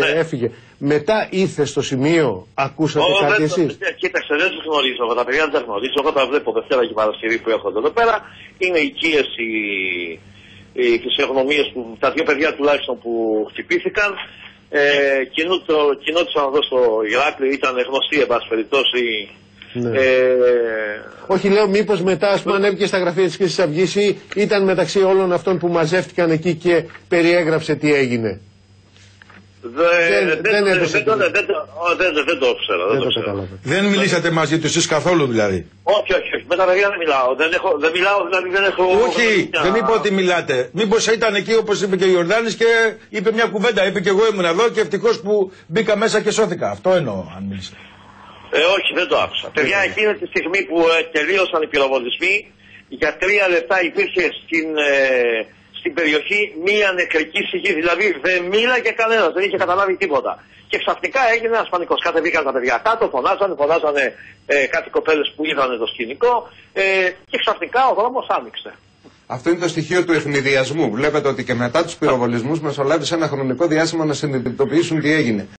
Ναι. έφυγε. Μετά ήρθε στο σημείο, ακούσατε Ω, κάτι δεν- εσείς; δεν- Κοίταξε, δεν του γνωρίζω. Εγώ τα παιδιά δεν τα γνωρίζω. Εγώ τα βλέπω Δευτέρα και Παρασκευή που έρχονται εδώ πέρα. Είναι οικίες οι, οι φυσιογνωμίες που τα δύο παιδιά τουλάχιστον που χτυπήθηκαν. Ε, κινούτο- κινόντουσαν εδώ στο Ηράκλειο, ήταν γνωστοί εν πάση περιπτώσει. Ναι. Ε, Όχι, λέω μήπως μετά, ας πούμε, ανέβηκε στα γραφεία της Χρυσής Αυγής ή ήταν μεταξύ όλων αυτών που μαζεύτηκαν εκεί και περιέγραψε τι έγινε. Δε- Δεν- δεν- δεν δεν- έδωσε δεν το- την- δεν το- ω, δεν- δεν το ξέρω. Δεν Δεν το το ξέρω. κατάλαβα. Δεν μιλήσατε μαζί τους εσείς καθόλου δηλαδή. Όχι, όχι, όχι. Με τα παιδιά δεν μιλάω. Δεν, έχω, δεν μιλάω, δηλαδή δεν έχω. Όχι, γνωριμία. δεν είπα ότι μιλάτε. Μήπως ήταν εκεί όπως είπε και ο Ιορδάνης και είπε μια κουβέντα. Είπε και εγώ ήμουν εδώ και ευτυχώς που μπήκα μέσα και σώθηκα. Αυτό εννοώ, αν μίλησα. Ε, όχι, δεν το άκουσα. Παιδιά, εκείνη τη στιγμή που ε, τελείωσαν οι πυροβολισμοί, για τρία λεπτά υπήρχε στην, ε, στην περιοχή μία νεκρική σιγή. Δηλαδή δεν μίλαγε κανένας, δεν είχε καταλάβει τίποτα. Και ξαφνικά έγινε ένας πανικός. Κατεβήκαν τα παιδιά κάτω, φωνάζανε, φωνάζανε ε, κάτι κοπέλες που είδαν το σκηνικό ε, και ξαφνικά ο δρόμος άνοιξε. Αυτό είναι το στοιχείο του ευνηδιασμού. Βλέπετε ότι και μετά τους πυροβολισμούς μεσολάβησε ένα χρονικό διάστημα να συνειδητοποιήσουν τι έγινε.